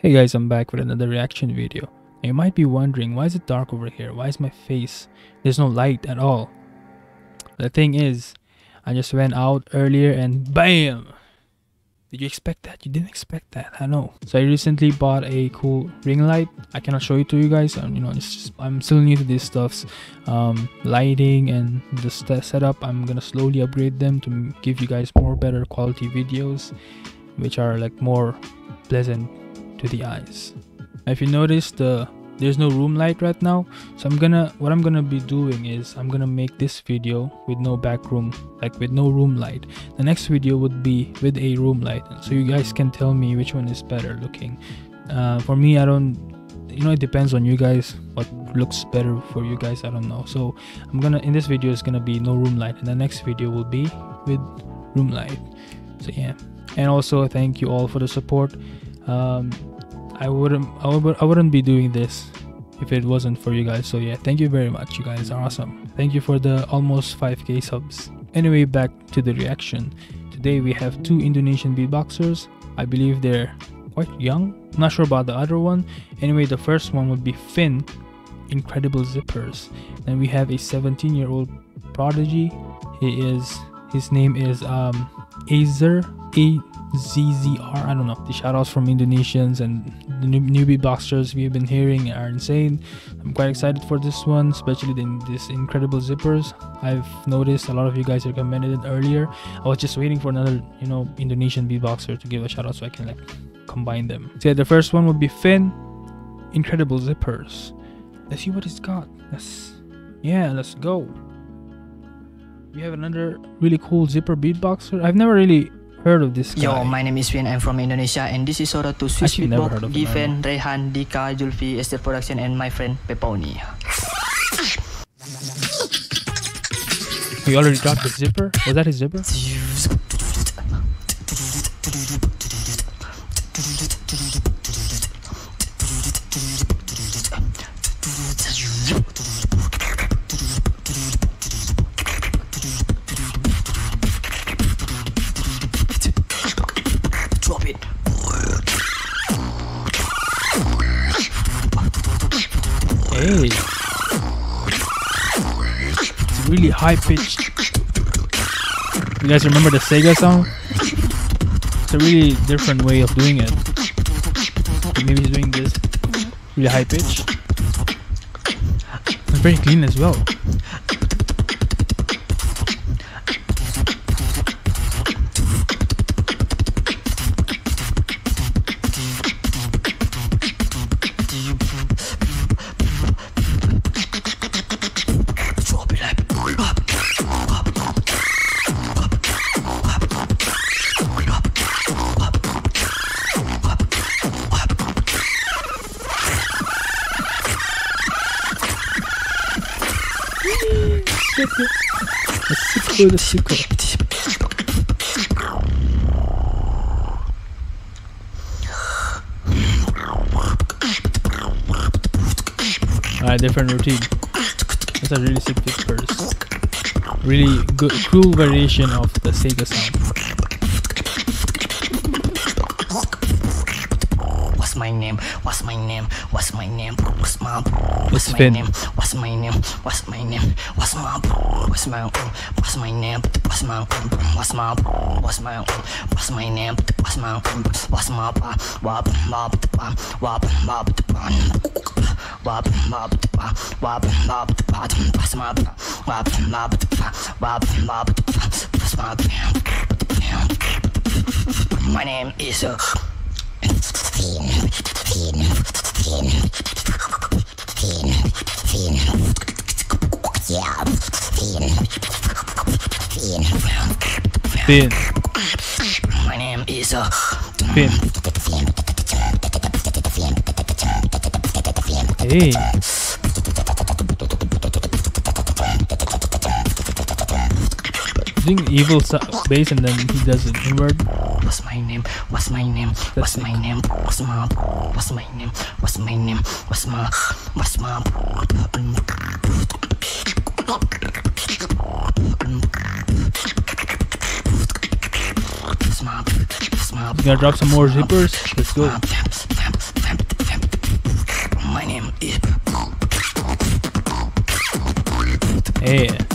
Hey guys, I'm back with another reaction video. you might be wondering, why is it dark over here? Why is my face? There's no light at all. The thing is, I just went out earlier and BAM! Did you expect that? You didn't expect that. I know. So I recently bought a cool ring light. I cannot show it to you guys. Um, you know, just, I'm still new to these stuffs. Um, lighting and the setup. I'm gonna slowly upgrade them to give you guys more better quality videos, which are like more pleasant to the eyes. if you notice the there's no room light right now so i'm gonna what i'm gonna be doing is i'm gonna make this video with no back room like with no room light. The next video would be with a room light so you guys can tell me which one is better looking. Uh, for me i don't you know it depends on you guys what looks better for you guys i don't know. So i'm gonna in this video is gonna be no room light and the next video will be with room light. So yeah. And also thank you all for the support um, I wouldn't I, would, I wouldn't be doing this if it wasn't for you guys. So yeah thank you very much. You guys are awesome. Thank you for the almost 5k subs. Anyway back to the reaction. Today we have two indonesian beatboxers. I believe they're quite young. Not sure about the other one. Anyway the first one would be finn incredible zippers. And we have a 17 year old prodigy. He is his name is um azer a ZZR. I don't know. The shoutouts from Indonesians and the newbie boxers we've been hearing are insane. I'm quite excited for this one, especially in this incredible zippers. I've noticed a lot of you guys recommended it earlier. I was just waiting for another, you know, Indonesian beatboxer to give a shout out so I can like combine them. So yeah, the first one would be Finn. Incredible zippers. Let's see what he's got. Let's yeah, let's go. We have another really cool zipper beatboxer. I've never really heard of this guy. Yo, my name is Win. I'm from Indonesia, and this is Sora to Swiss Beatbox, Given, Rehan, Dika, Julfi, Esther Production, and my friend Peponi. You already dropped the zipper? Was that his zipper? Really high pitched. You guys remember the Sega song? It's a really different way of doing it. Maybe he's doing this really high pitch. It's very clean as well. Sequel. Alright, different routine. That's a really sick first. Really good, cool variation of the Sega sound. My name? What's my name? What's my name? What's my What's my name? What's my name? What's my name? What's my What's my What's my name? What's my What's my What's my name? What's my name? What's my What's my Wap wap wap wap wap wap wap wap wap what's my wap wap wap wap what's my name, my name is uh, Finn. My name is uh, Finn. Hey. Doing evil bass and then he does it inward. What's my name? What's my name? What's my name? What's my What's my name? What's my name? What's my What's my You gotta drop some more zippers. Let's go. Yeah.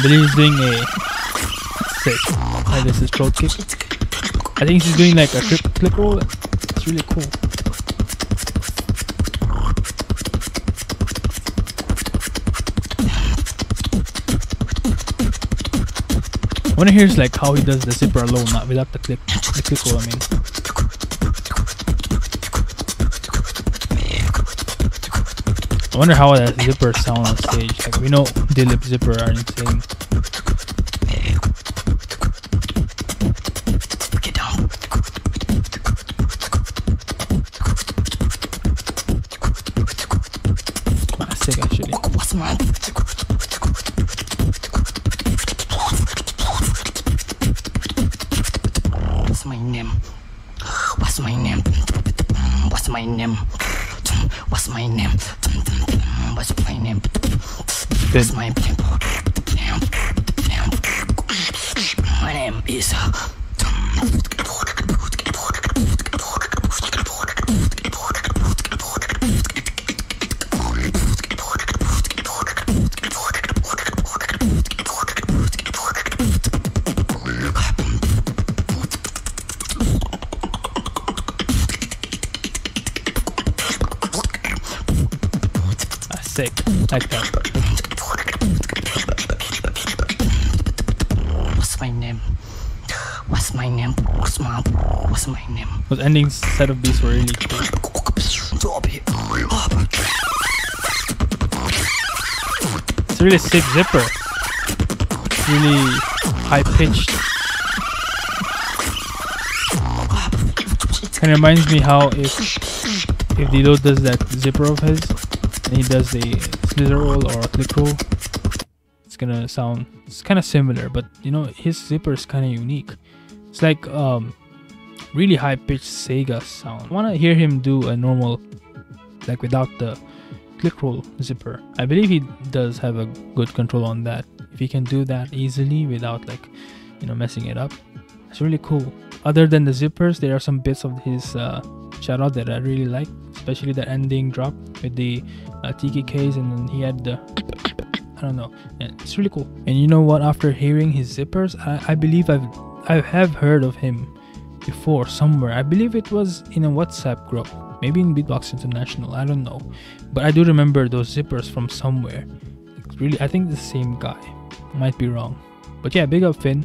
I believe he's doing a sick. Like this is throat kick. I think he's doing like a clip click roll. It's really cool. I wanna hear like how he does the zipper alone, not without the clip the click roll I mean. I wonder how that zipper sound on stage. Like we know Dilip zipper are insane. What's my name? What's my name? What's my name? What's my name? What's my name? What's my name? My name is What's my name? What's my name? What's my What's my name? Those ending set of beats were really cool. It's a really sick zipper. Really high pitched. Kind of reminds me how if if Dido does that zipper of his, and he does the slither roll or a click roll, it's gonna sound it's kind of similar. But you know his zipper is kind of unique. It's like um really high pitched Sega sound. I wanna hear him do a normal, like without the click roll zipper. I believe he does have a good control on that. If he can do that easily without like, you know, messing it up, it's really cool. Other than the zippers, there are some bits of his uh, shout out that I really like, especially the ending drop with the uh, TKKs, and then he had the. I don't know. It's really cool. And you know what? After hearing his zippers, I, I believe I've I have heard of him before somewhere. I believe it was in a WhatsApp group, maybe in Beatbox International. I don't know, but I do remember those zippers from somewhere. It's really, I think the same guy. Might be wrong, but yeah, big up Finn.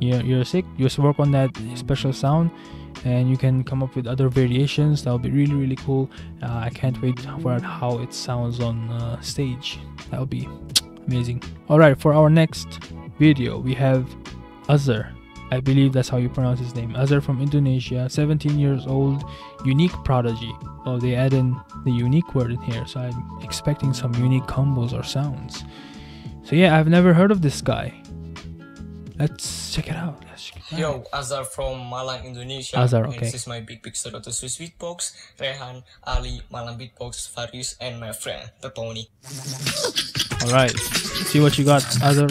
You're you're sick. Just work on that special sound, and you can come up with other variations. That'll be really really cool. Uh, I can't wait for how it sounds on uh, stage. That'll be amazing. All right, for our next video, we have azar I believe that's how you pronounce his name. azar from Indonesia, 17 years old, unique prodigy. Oh, they add in the unique word in here, so I'm expecting some unique combos or sounds. So yeah, I've never heard of this guy. Let's check it out. Check it out. Yo, Azhar from Malang, Indonesia. Azhar, And okay. This is my big picture out to Swiss Beatbox, Rehan, Ali, Malang Beatbox, Farius, and my friend Peponi. All right, see what you got, Azhar.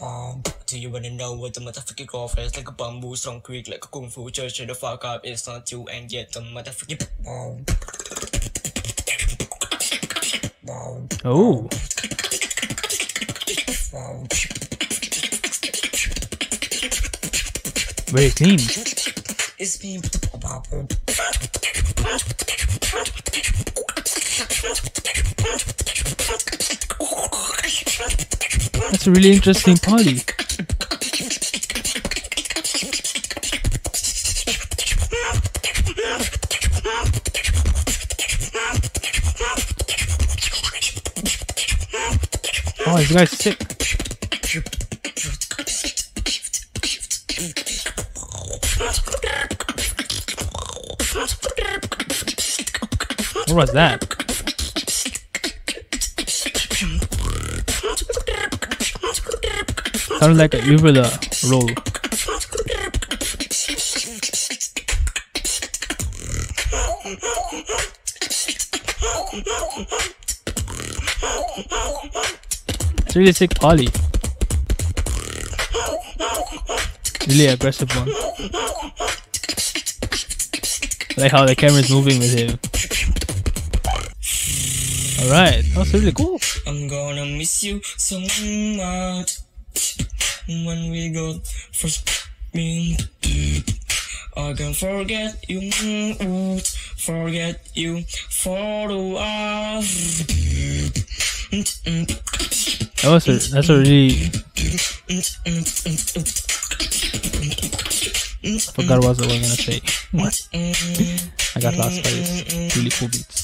Bomb. Do you wanna know what the motherfucking golf is? Like a bamboo strong quick, like a kung fu church. The fuck up, it's not you, and yet the motherfucking. Oh, Bomb. very clean. It's me. That's a really interesting party. Oh, this guy's sick. What was that? Sounds like a uvula roll. It's really sick Ollie. Really aggressive one. Like how the camera is moving with him. Alright, that was really cool. I'm gonna miss you so much when we go first me. I can forget you, forget you for a while. That was a that's a really I forgot what I was gonna say. What? I got lost by this really cool beats.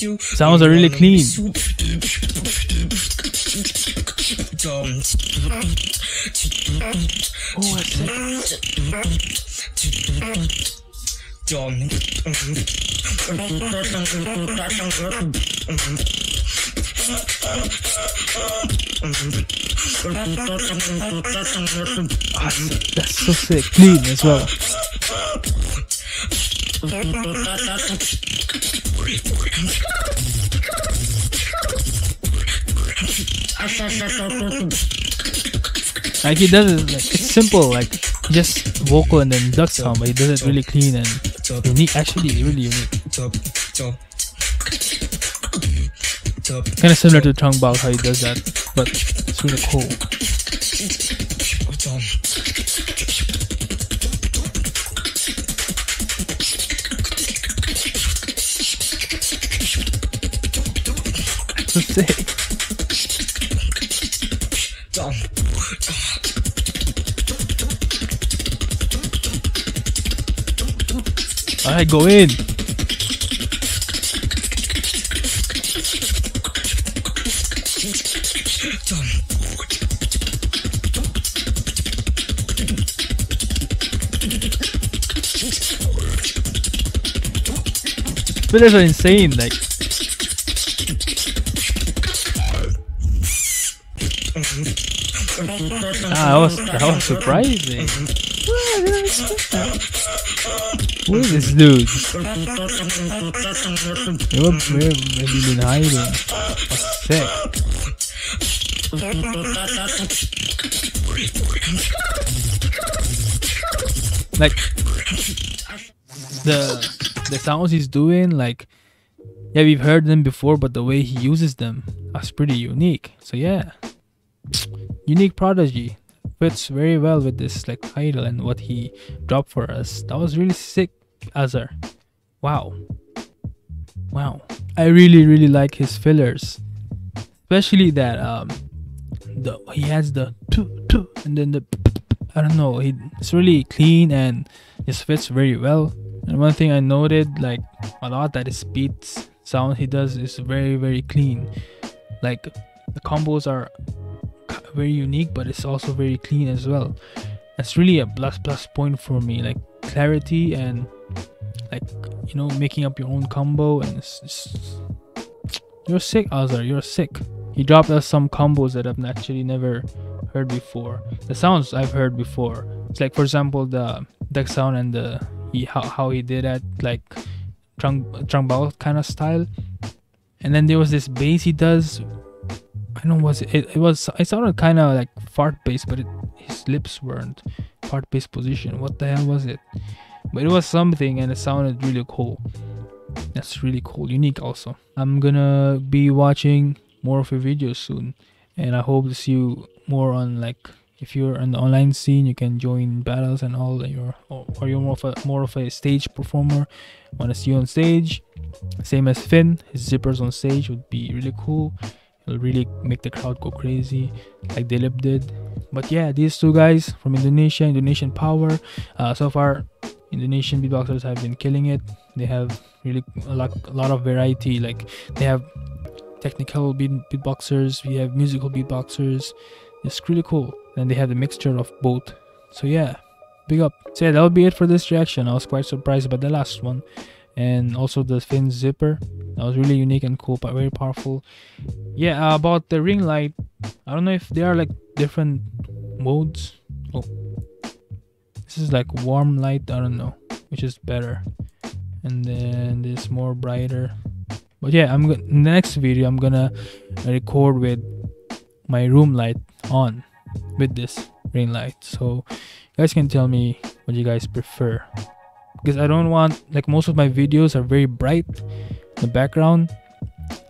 Sounds are really clean. miss you. Jump. Jump. that's so sick. Clean as well. Like he does it, like it's simple, like just vocal and then duck sound, but he does it really clean and unique. Actually, really unique. Kind of similar to Trung Bao how he does that, but it's really cool. Jump. Alright, go in. Spitters are insane, like was that was surprising. I didn't expect that. Who is this dude? Where have you been hiding? That's sick. Like the the sounds he's doing, like yeah, we've heard them before, but the way he uses them, that's pretty unique. So yeah, unique prodigy fits very well with this like title and what he dropped for us. That was really sick, Azar. Wow, wow. I really really like his fillers, especially that um, the he has the two two and then the I don't know. He it's really clean and just fits very well. And one thing I noted like a lot that his beats sound he does is very very clean. Like the combos are very unique, but it's also very clean as well. That's really a plus plus point for me. Like clarity and like you know making up your own combo and it's, it's you're sick, Azar. You're sick. He dropped us some combos that I've actually never heard before. The sounds I've heard before. It's like for example the deck sound and the he how, how he did that like Trung Trung Bao kind of style. And then there was this bass he does. I don't know was it, it was it sounded kind of like fart bass, but it, his lips weren't fart bass position. What the hell was it? But it was something and it sounded really cool. That's really cool, unique also. I'm gonna be watching more of your videos soon, and I hope to see you more on like if you're in the online scene, you can join battles and all. And you're or, or you're more of a more of a stage performer. Want to see you on stage? Same as Finn, his zippers on stage would be really cool. It'll really make the crowd go crazy, like Dilip did. But yeah, these two guys from Indonesia, Indonesian Power. Uh, so far, Indonesian beatboxers have been killing it. they have really a lot, a lot of variety like they have technical beat, beatboxers we have musical beatboxers it's really cool and they have the mixture of both so yeah big up so yeah that'll be it for this reaction i was quite surprised by the last one and also the Finn zipper that was really unique and cool but very powerful. Yeah uh, about the ring light i don't know if there are like different modes. Oh. This is like warm light i don't know which is better. And then this more brighter. But yeah i'm gonna in the next video i'm gonna record with my room light on with this ring light. So you guys can tell me what you guys prefer because i don't want like most of my videos are very bright in the background.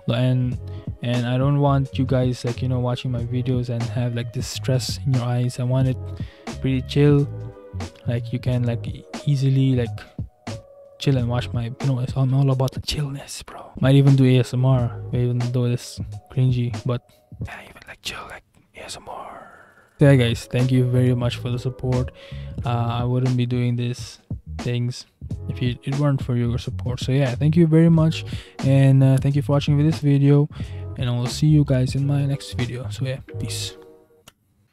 And and i don't want you guys like you know watching my videos and have like this stress in your eyes. I want it pretty chill. Like you can like easily like chill and watch my you know it's I'm all about the chillness bro. Might even do ASMR even though it's cringy but yeah even like chill like ASMR yeah guys thank you very much for the support. Uh, I wouldn't be doing these things if it weren't for your support. So yeah thank you very much and uh, thank you for watching this video and I will see you guys in my next video. So yeah peace.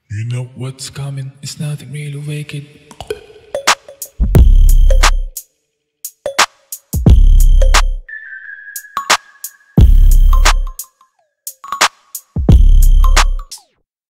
You know what's coming, it's nothing really wicked.